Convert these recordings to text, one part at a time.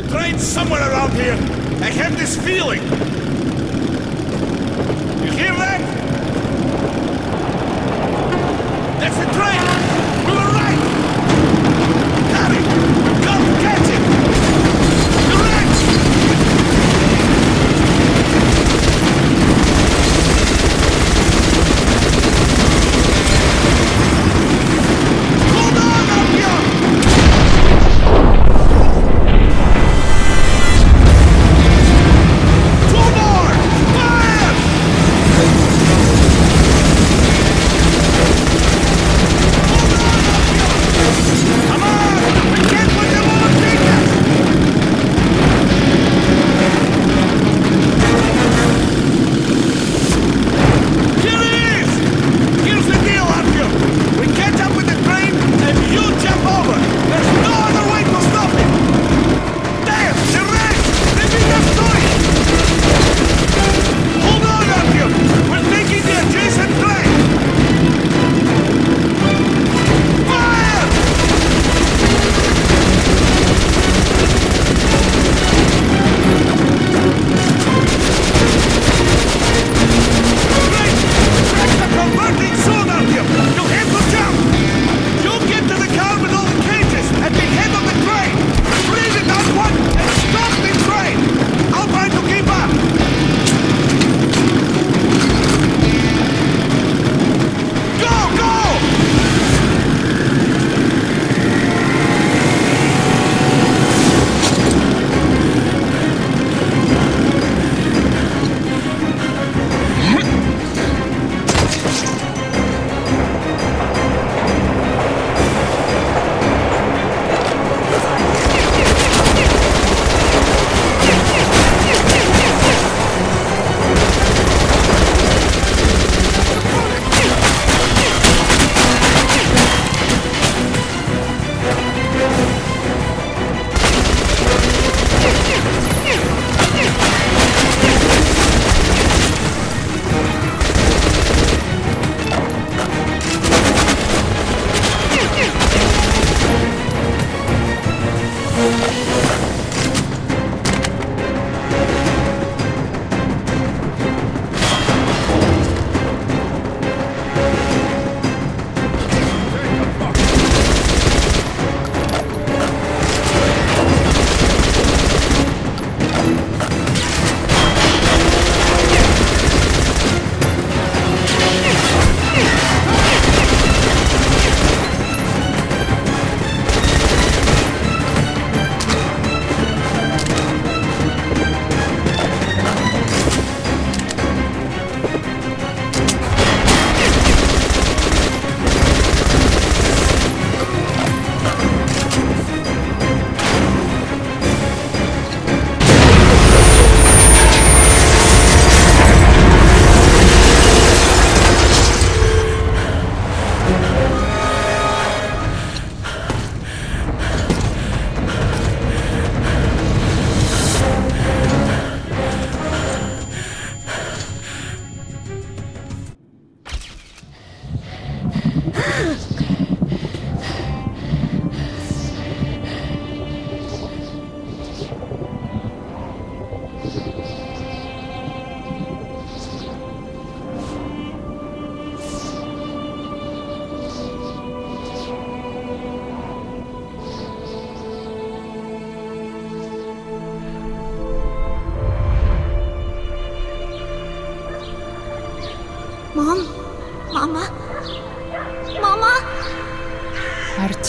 The train's somewhere around here. I have this feeling. You hear that? That's the train!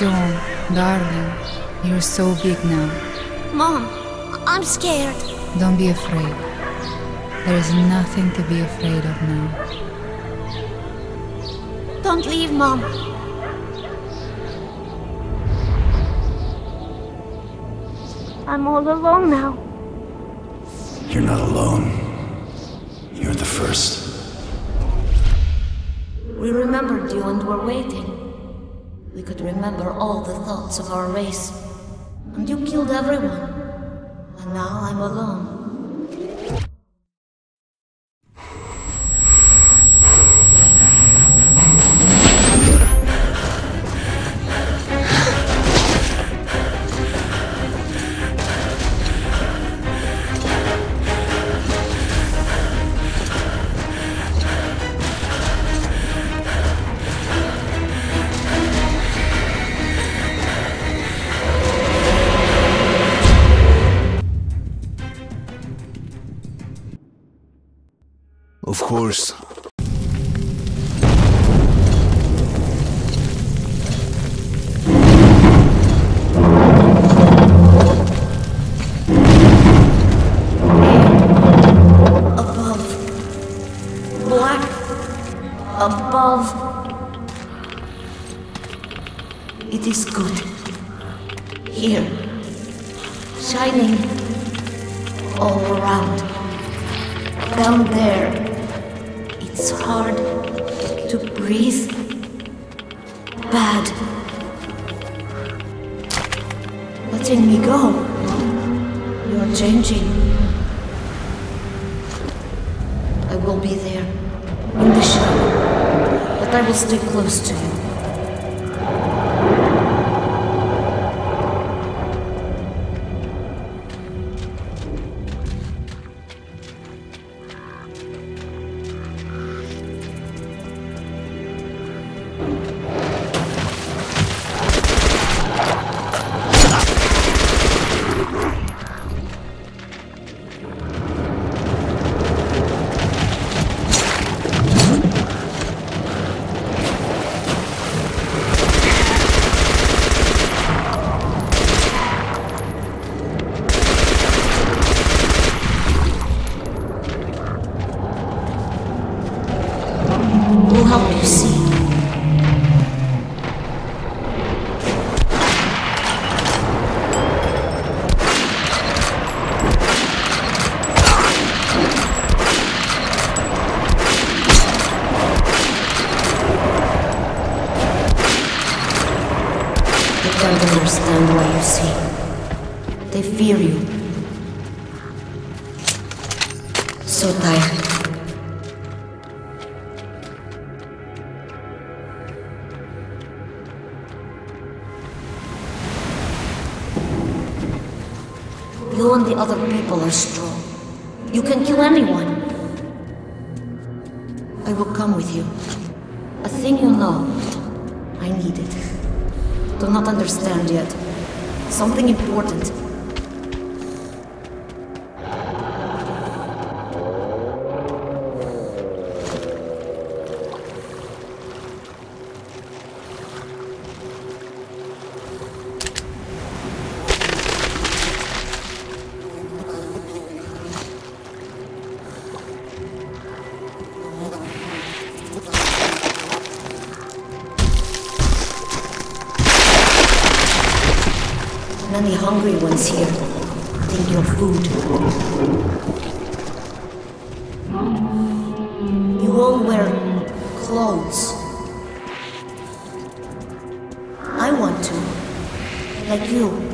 Artyom, darling, you're so big now. Mom, I'm scared. Don't be afraid. There is nothing to be afraid of now. Don't leave, Mom. I'm all alone now. You're not alone. You're the first. We remembered you and were waiting. We could remember all the thoughts of our race. And you killed everyone. And now I'm alone. Bad. Letting me go. You're changing. I will be there, in the shadow, but I will stay close to you. You and the other people are strong. You can kill anyone. I will come with you. A thing you know. I need it. Do not understand yet. Something important. Hungry ones here. Think you're food. You all wear clothes. I want to. Like you.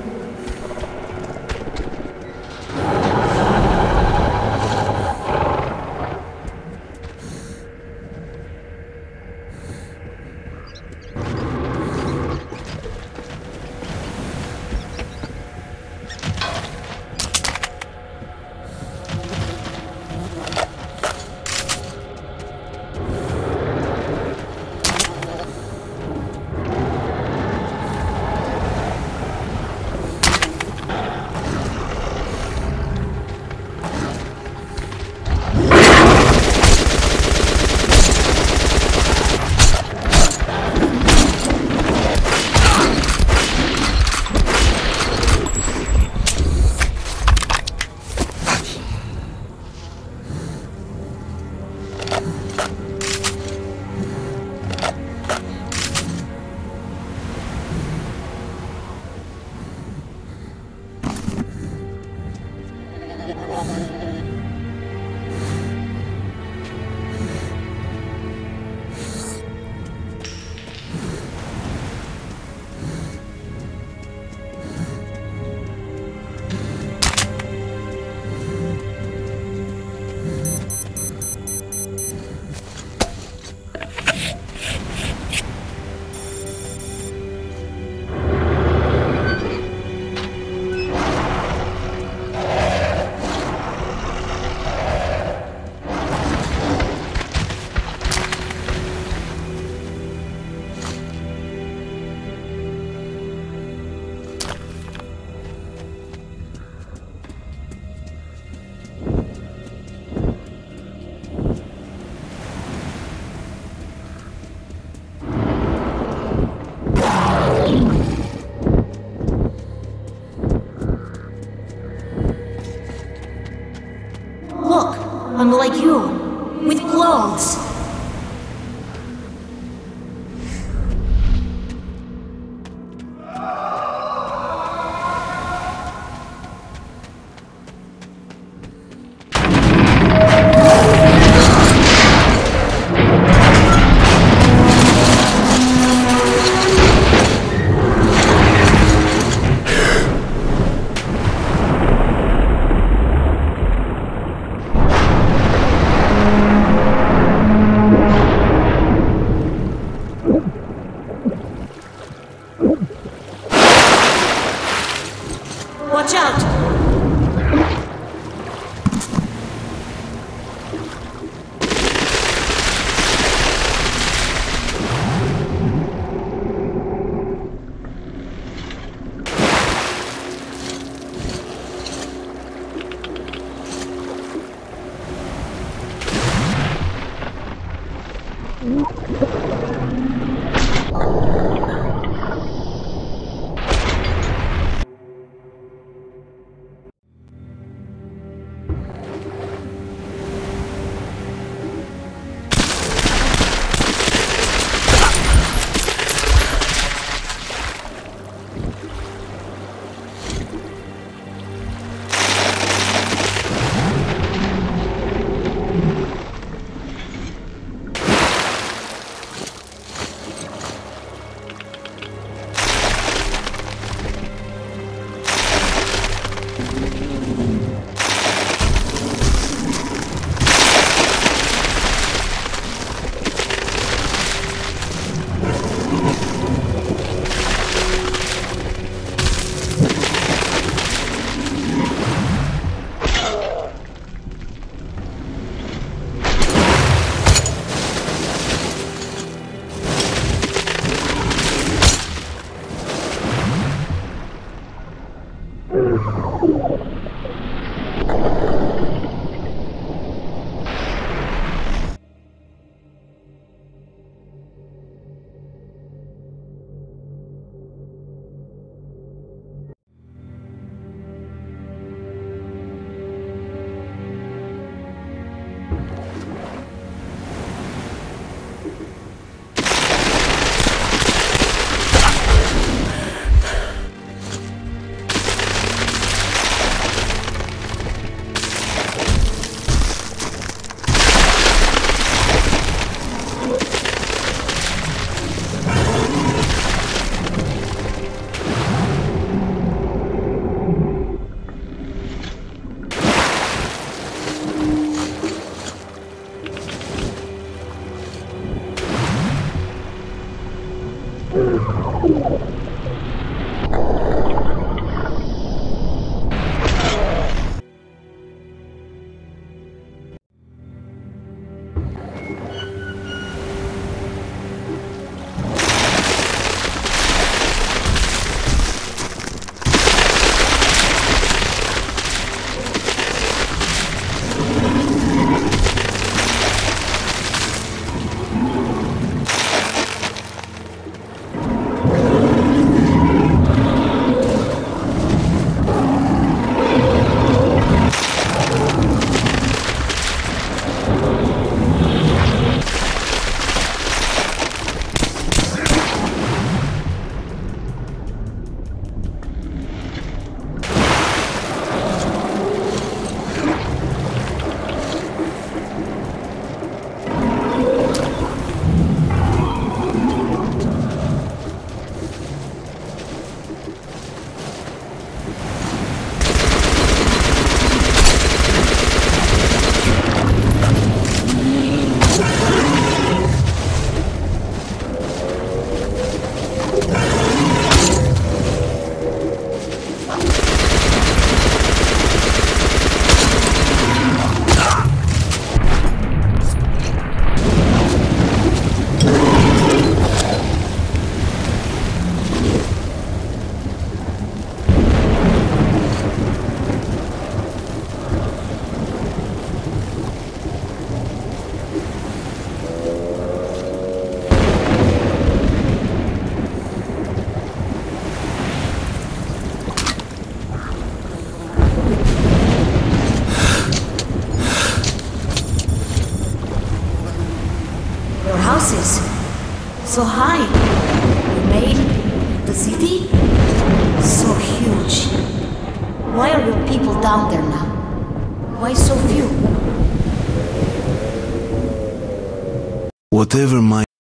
So high. You made the city? So huge. Why are your people down there now? Why so few? Whatever my